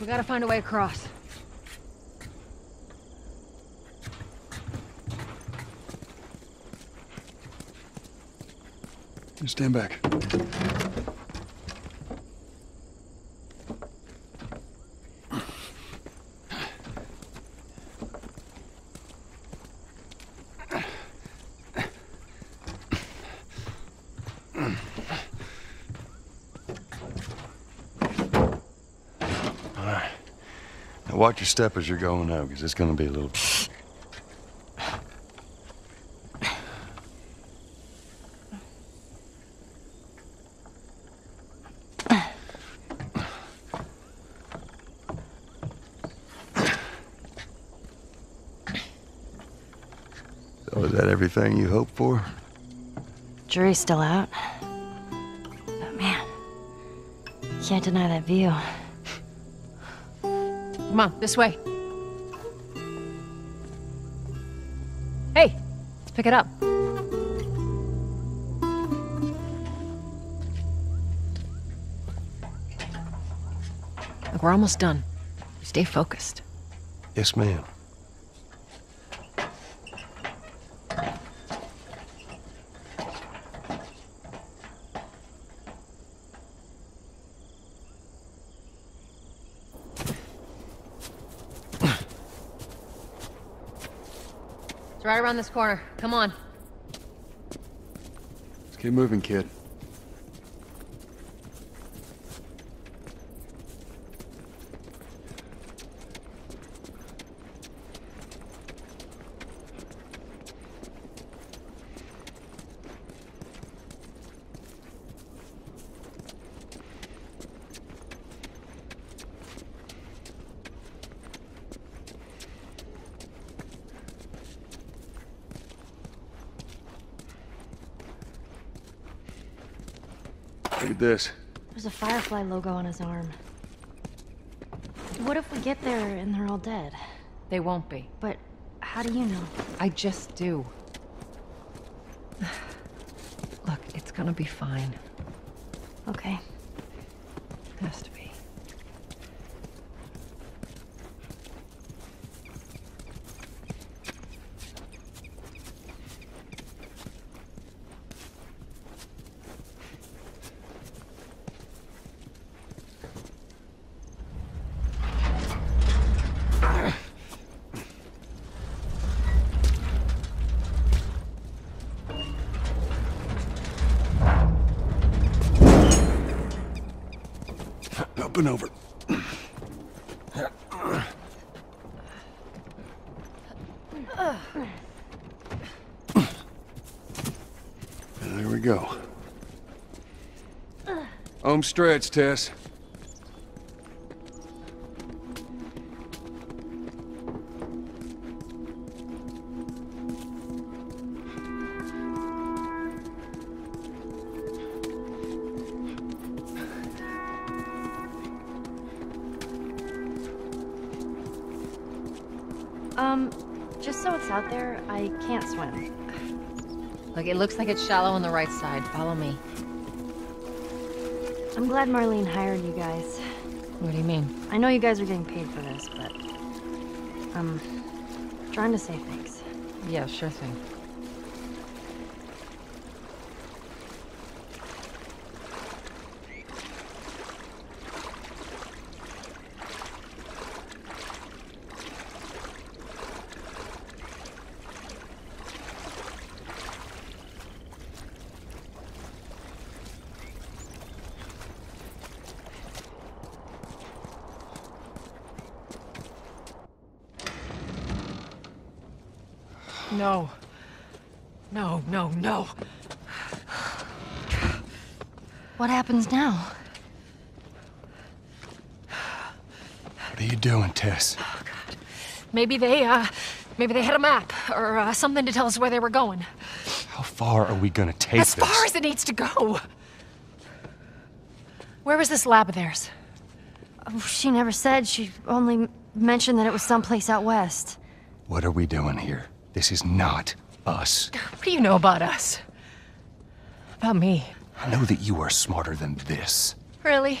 We gotta find a way across. Stand back. Watch your step as you're going up, because it's going to be a little... So is that everything you hoped for? Jury's still out. But man, can't deny that view. Come on, this way. Hey, let's pick it up. Look, we're almost done. Stay focused. Yes, ma'am. Around this corner. Come on. Let's keep moving, kid. Look at this. There's a Firefly logo on his arm. What if we get there and they're all dead? They won't be. But how do you know? I just do. Look, it's gonna be fine. Okay. Has to be. And over. There we go. Home stretch, Tess. Shallow on the right side. Follow me. I'm glad Marlene hired you guys. What do you mean? I know you guys are getting paid for this, but I'm trying to save things. Yeah, sure thing. No. No, no, no. What happens now? What are you doing, Tess? Maybe they, uh, maybe they had a map or uh, something to tell us where they were going. How far are we gonna take As this? far as it needs to go. Where was this lab of theirs? Oh, she never said. She only mentioned that it was someplace out west. What are we doing here? This is not us. What do you know about us? About me? I know that you are smarter than this. Really?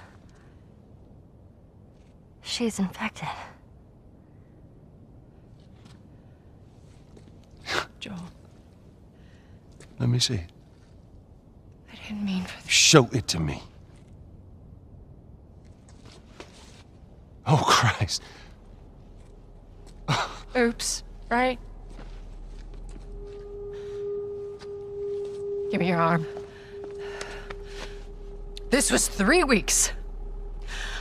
She's infected. Joel, Let me see. I didn't mean for this. Show it to me. Oh, Christ. Oops, right? Give me your arm. This was three weeks.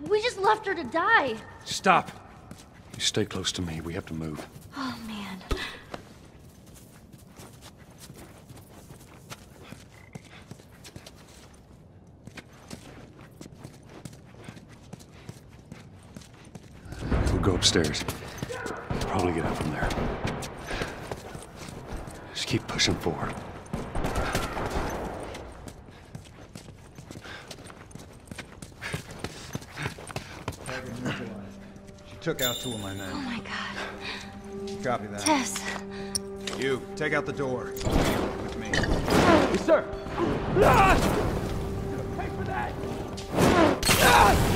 We just left her to die. Stop. You stay close to me. We have to move. Oh man. We'll go upstairs. We'll Probably get out from there. Just keep pushing forward. She took out two of my Oh my god. Copy that. Tess. You, take out the door. With me. Try to be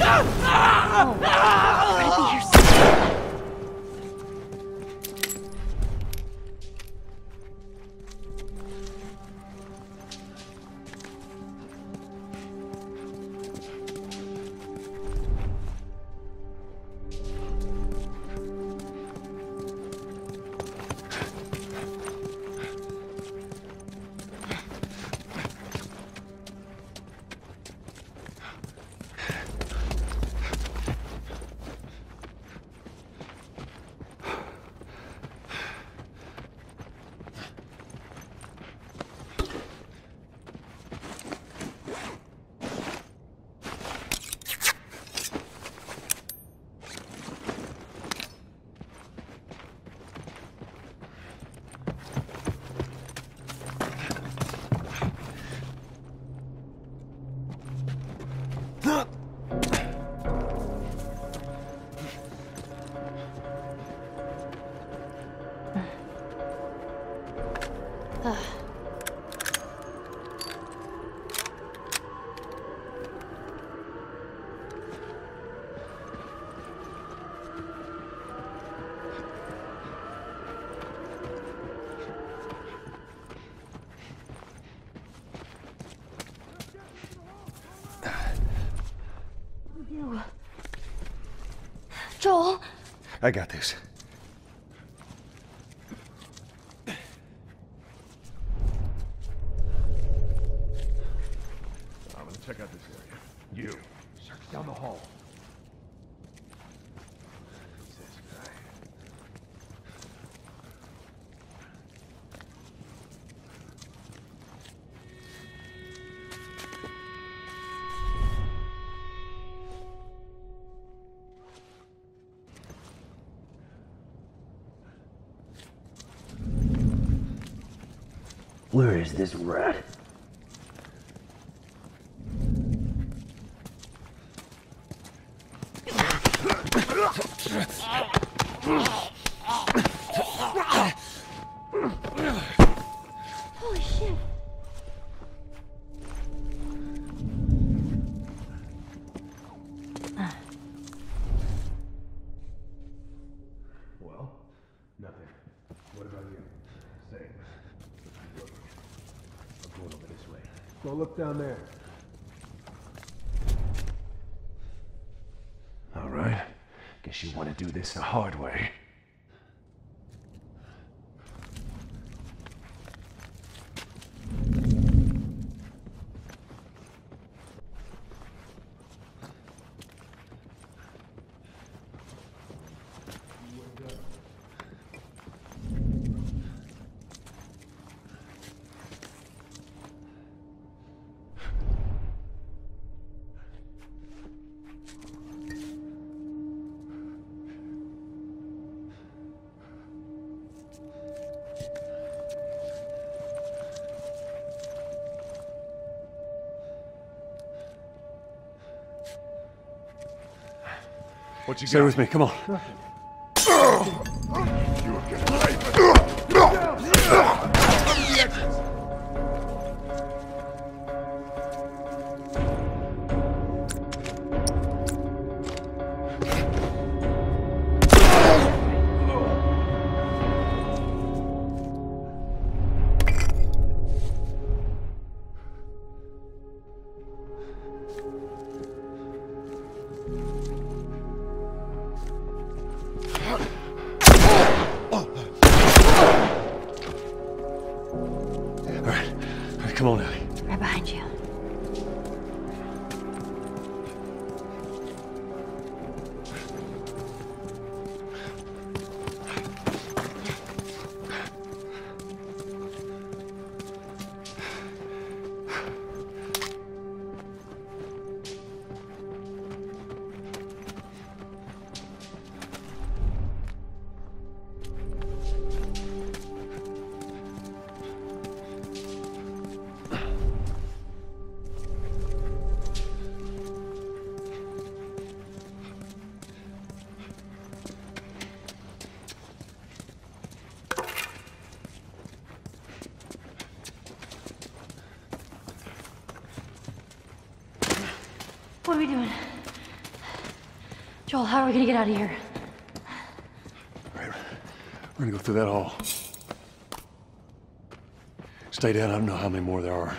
here I got this. Where is this rat? What you Stay got? with me. Come on. What are we doing? Joel, how are we gonna get out of here? All right. We're gonna go through that hall. Stay down. I don't know how many more there are.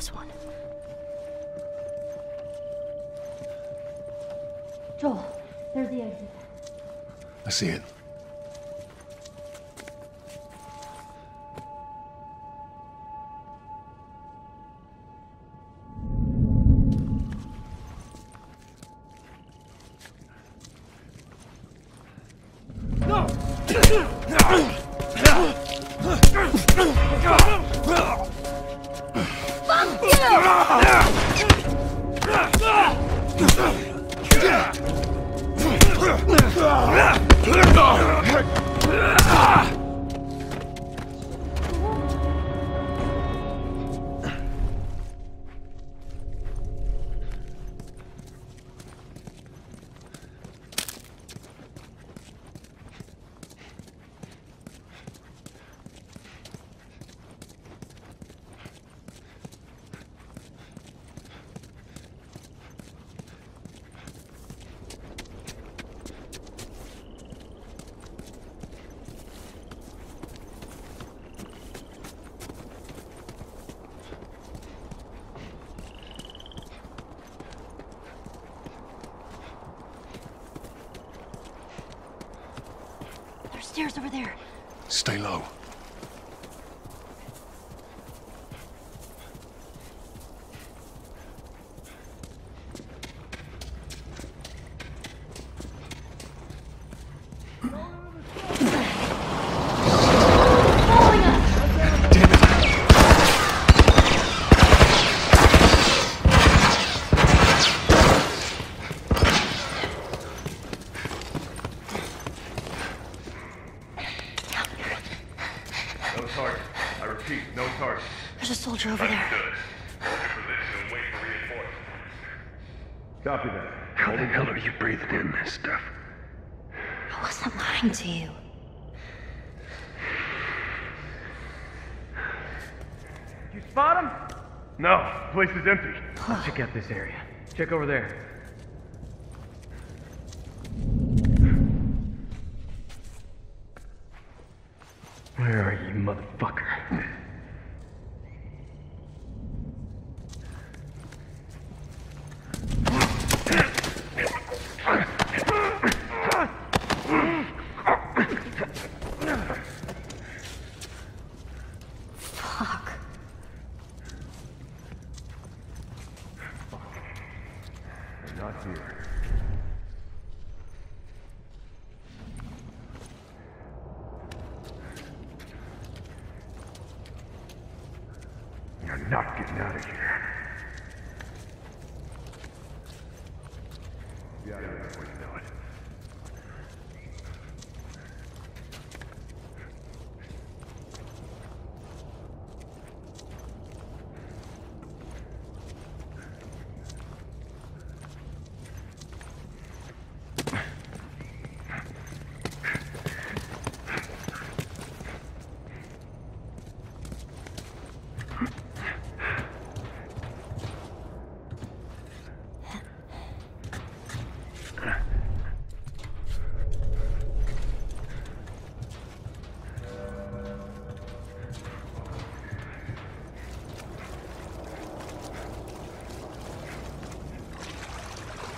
Close one. Joel, there's the exit. I see it. There's stairs over there. Stay low. Damn it. No target. I repeat, no target. There's a soldier over there. Copy that. How the hell are you breathing in this stuff? I wasn't lying to you. You spot him? No, empty. Check out this area. Check over there. Where are you, motherfucker? Fuck. Not here. You're not getting out of here. Be out of here before you know it.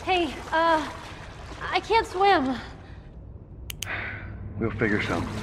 Hey, uh, I can't swim. We'll figure some.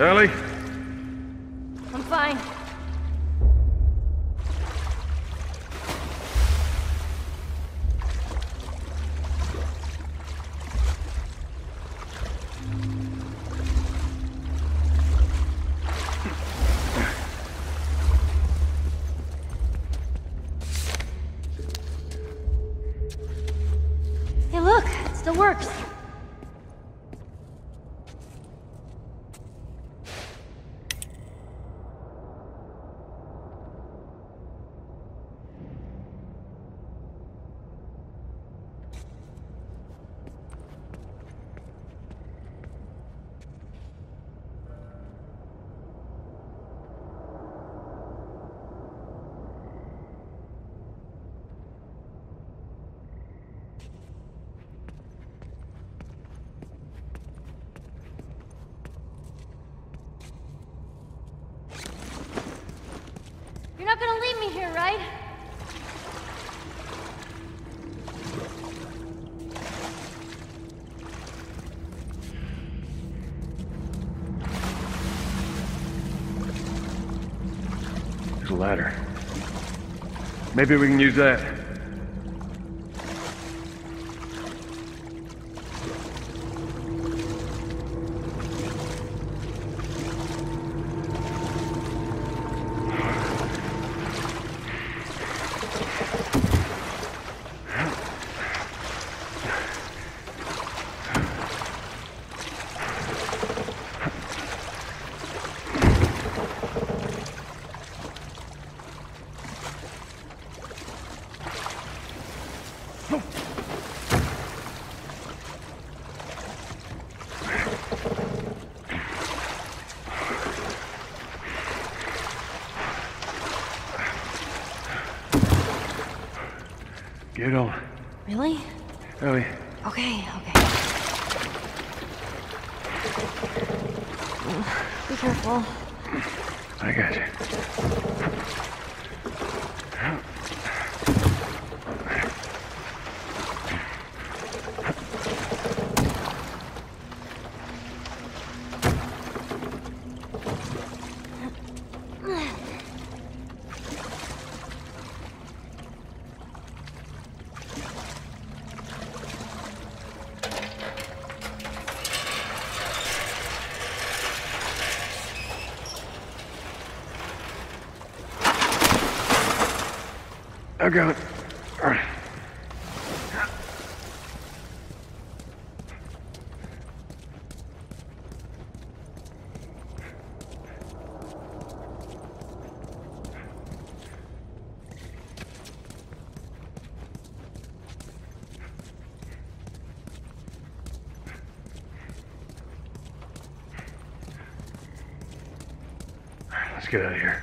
Ellie? Me here, right? There's a ladder. Maybe we can use that. On. Really? Oh, Ellie, Okay, okay. Be careful. I got you. I got it. All right. All right, let's get out of here.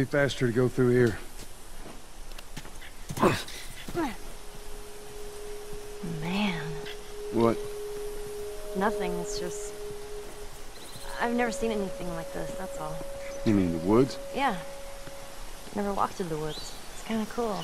faster to go through here. Man, What? nothing. It's just. I've never seen anything like this, that's all. You mean the woods? Yeah. Never walked in the woods. It's kind of cool.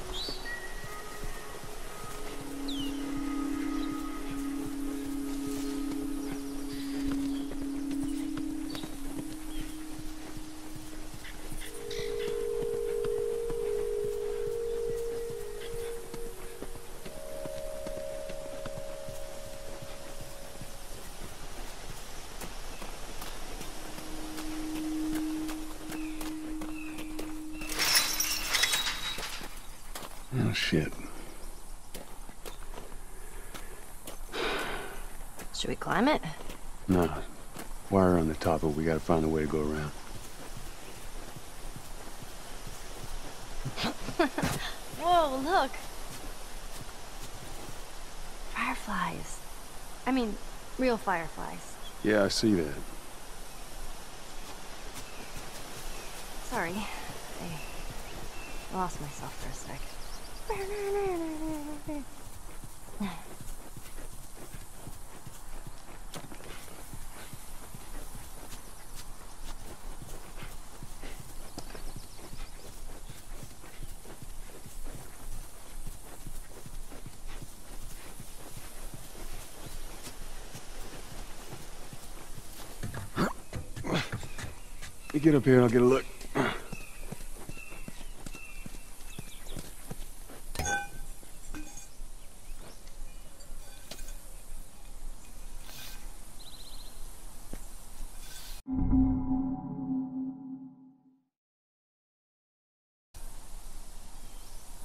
Oh, shit. Should we climb it? No. Wire on the top, but we gotta find a way to go around. Whoa, look! Fireflies. I mean, real fireflies. Yeah, I see that. Sorry. I lost myself for a sec. You get up here and I'll get a look.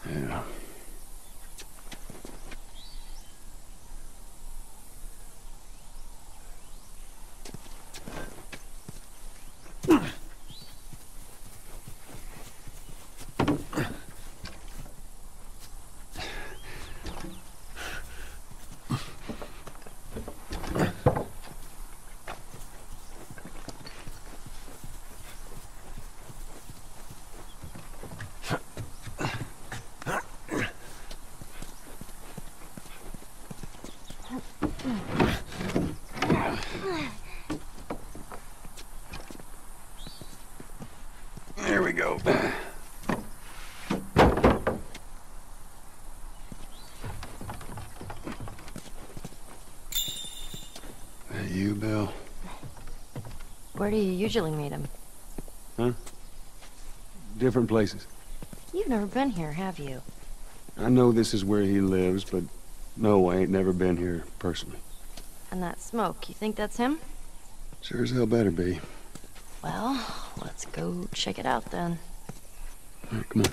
Yeah. There we go. That you, Bill? Where do you usually meet him? Huh? Different places. You've never been here, have you? I know this is where he lives, but no, I ain't never been here personally. And that smoke, you think that's him? Sure as hell better be. Well, let's go check it out then. Right, come on.